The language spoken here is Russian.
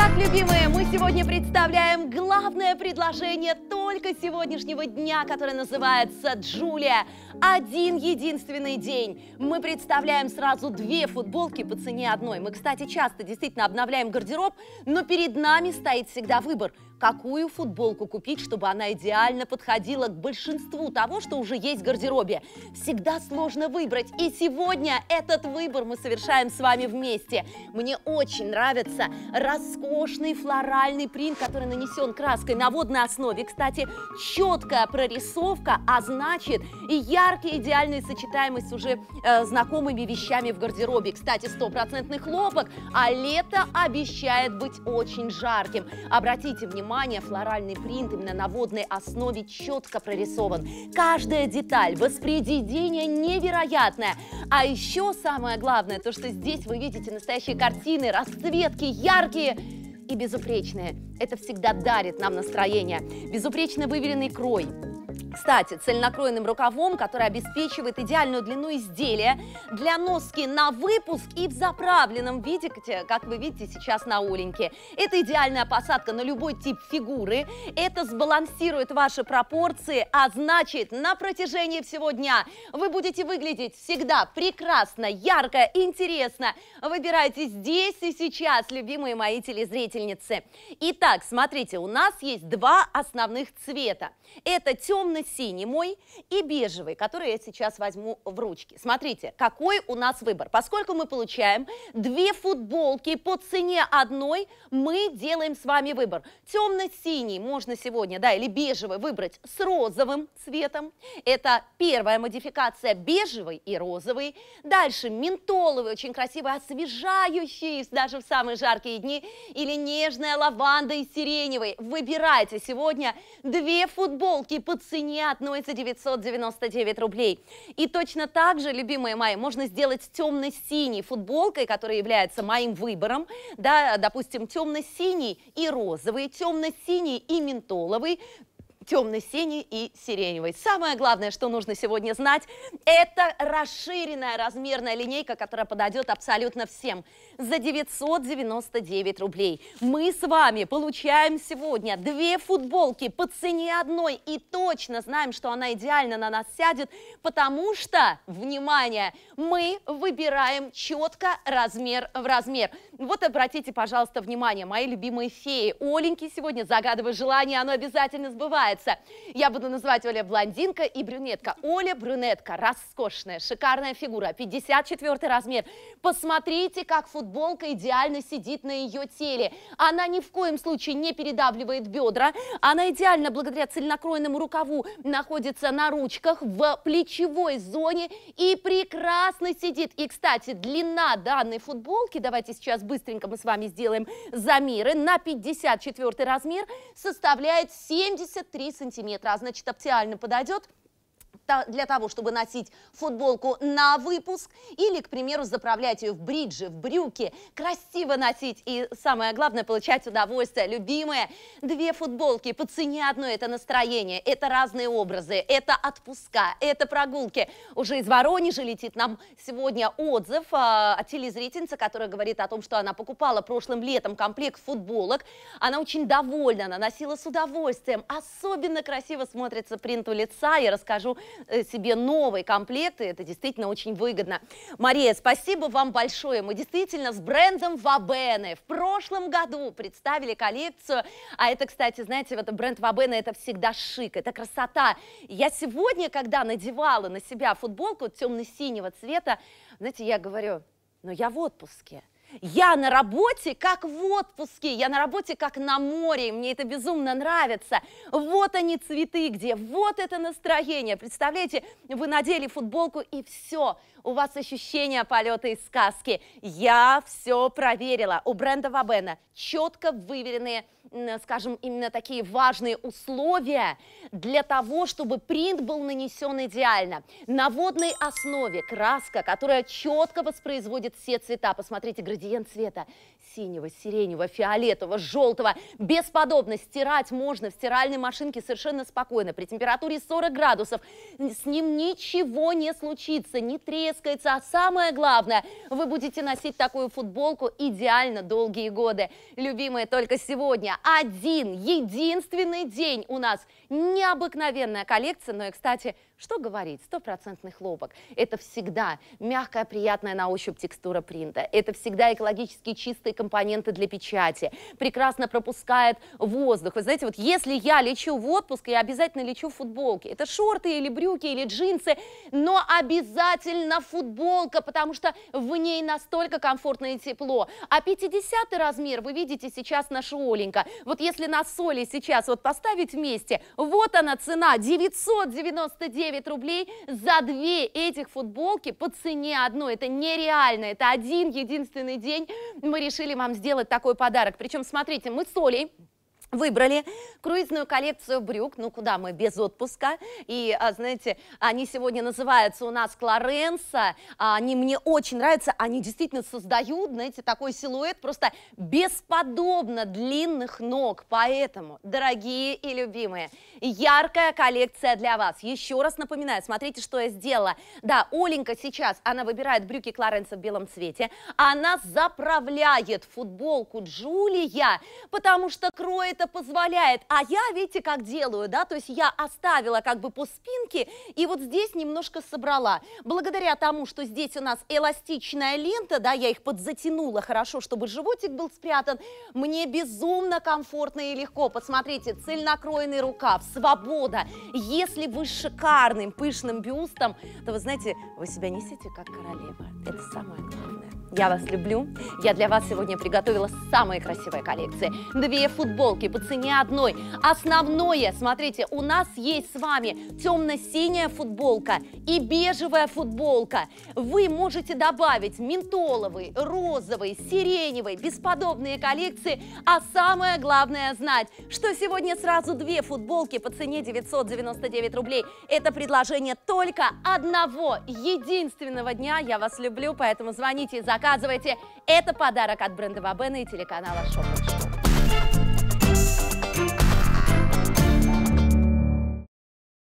Итак, любимые, мы сегодня представляем главное предложение только сегодняшнего дня, которое называется «Джулия». Один единственный день. Мы представляем сразу две футболки по цене одной. Мы, кстати, часто действительно обновляем гардероб, но перед нами стоит всегда выбор – какую футболку купить, чтобы она идеально подходила к большинству того, что уже есть в гардеробе. Всегда сложно выбрать, и сегодня этот выбор мы совершаем с вами вместе. Мне очень нравится роскошный флоральный принт, который нанесен краской на водной основе. Кстати, четкая прорисовка, а значит и яркая идеальная сочетаемость с уже э, знакомыми вещами в гардеробе. Кстати, стопроцентный хлопок, а лето обещает быть очень жарким. Обратите внимание, внимание, флоральный принт именно на водной основе четко прорисован. Каждая деталь, воспроизведение невероятное. А еще самое главное, то, что здесь вы видите настоящие картины, расцветки яркие и безупречные. Это всегда дарит нам настроение. Безупречно выверенный крой, кстати, цельнокроенным рукавом, который обеспечивает идеальную длину изделия для носки на выпуск и в заправленном виде, как вы видите сейчас на Оленьке. Это идеальная посадка на любой тип фигуры, это сбалансирует ваши пропорции, а значит на протяжении всего дня вы будете выглядеть всегда прекрасно, ярко, интересно. Выбирайте здесь и сейчас, любимые мои телезрительницы. Итак, смотрите, у нас есть два основных цвета. Это темно синий мой и бежевый, который я сейчас возьму в ручки. Смотрите, какой у нас выбор. Поскольку мы получаем две футболки по цене одной, мы делаем с вами выбор. Темно-синий можно сегодня, да, или бежевый выбрать с розовым цветом. Это первая модификация, бежевый и розовый. Дальше ментоловый, очень красивый, освежающий, даже в самые жаркие дни. Или нежная лаванда и сиреневый. Выбирайте сегодня две футболки по цене цене за 999 рублей. И точно так же, любимые мои, можно сделать темно-синей футболкой, которая является моим выбором, да, допустим, темно-синий и розовый, темно-синий и ментоловый, темно-синий и сиреневый. Самое главное, что нужно сегодня знать, это расширенная размерная линейка, которая подойдет абсолютно всем. За 999 рублей мы с вами получаем сегодня две футболки по цене одной и точно знаем, что она идеально на нас сядет, потому что, внимание, мы выбираем четко размер в размер. Вот обратите, пожалуйста, внимание, мои любимые феи. Оленьки сегодня загадывая желание, оно обязательно сбывается нравится. Я буду называть Оля блондинка и брюнетка. Оля брюнетка, роскошная, шикарная фигура, 54 размер. Посмотрите, как футболка идеально сидит на ее теле. Она ни в коем случае не передавливает бедра. Она идеально, благодаря цельнокроенному рукаву, находится на ручках в плечевой зоне и прекрасно сидит. И, кстати, длина данной футболки, давайте сейчас быстренько мы с вами сделаем замеры, на 54 размер составляет 73 сантиметра, а значит оптимально подойдет для того, чтобы носить футболку на выпуск или, к примеру, заправлять ее в бриджи, в брюки, красиво носить и, самое главное, получать удовольствие. Любимые, две футболки по цене одной – это настроение, это разные образы, это отпуска, это прогулки. Уже из Воронежа летит нам сегодня отзыв а, от телезрительницы, которая говорит о том, что она покупала прошлым летом комплект футболок. Она очень довольна, она носила с удовольствием. Особенно красиво смотрится принт у лица. Я расскажу Э, себе новые комплекты, это действительно очень выгодно. Мария, спасибо вам большое. Мы действительно с брендом Вабене в прошлом году представили коллекцию, а это, кстати, знаете, вот бренд Вабене это всегда шик, это красота. Я сегодня, когда надевала на себя футболку темно-синего цвета, знаете, я говорю, но я в отпуске. Я на работе как в отпуске, я на работе как на море, мне это безумно нравится. Вот они цветы где, вот это настроение. Представляете, вы надели футболку и все, у вас ощущение полета из сказки. Я все проверила. У бренда Вабена четко выверенные скажем, именно такие важные условия для того, чтобы принт был нанесен идеально. На водной основе краска, которая четко воспроизводит все цвета. Посмотрите, градиент цвета синего, сиреневого, фиолетового, желтого. Бесподобно стирать можно в стиральной машинке совершенно спокойно. При температуре 40 градусов с ним ничего не случится, не трескается. А самое главное, вы будете носить такую футболку идеально долгие годы. Любимые, только сегодня один, единственный день у нас необыкновенная коллекция. Но и, кстати, что говорить, стопроцентный хлопок. Это всегда мягкая, приятная на ощупь текстура принта. Это всегда экологически чистые компоненты для печати. Прекрасно пропускает воздух. Вы знаете, вот если я лечу в отпуск, я обязательно лечу в футболке. Это шорты или брюки или джинсы, но обязательно футболка, потому что в ней настолько комфортно и тепло. А 50 размер, вы видите сейчас наша Оленька. Вот если на соли сейчас вот поставить вместе, вот она цена, 999 9 рублей за две этих футболки по цене одной. Это нереально, это один единственный день. Мы решили вам сделать такой подарок. Причем, смотрите, мы с Олей Выбрали круизную коллекцию брюк, ну куда мы без отпуска, и, а, знаете, они сегодня называются у нас Клоренса, а, они мне очень нравятся, они действительно создают, знаете, такой силуэт просто бесподобно длинных ног, поэтому, дорогие и любимые, яркая коллекция для вас, еще раз напоминаю, смотрите, что я сделала, да, Оленька сейчас, она выбирает брюки Клоренса в белом цвете, она заправляет футболку Джулия, потому что кроет это позволяет. А я, видите, как делаю, да, то есть я оставила как бы по спинке и вот здесь немножко собрала. Благодаря тому, что здесь у нас эластичная лента, да, я их подзатянула хорошо, чтобы животик был спрятан, мне безумно комфортно и легко. Посмотрите, цельнокроенный рукав, свобода. Если вы с шикарным пышным бюстом, то вы знаете, вы себя несете как королева. Это самое главное. Я вас люблю. Я для вас сегодня приготовила самые красивые коллекции. Две футболки по цене одной. Основное, смотрите, у нас есть с вами темно-синяя футболка и бежевая футболка. Вы можете добавить ментоловый, розовый, сиреневый, бесподобные коллекции. А самое главное знать, что сегодня сразу две футболки по цене 999 рублей. Это предложение только одного единственного дня. Я вас люблю, поэтому звоните за заказывайте. Это подарок от бренда Вабена и телеканала Шоу.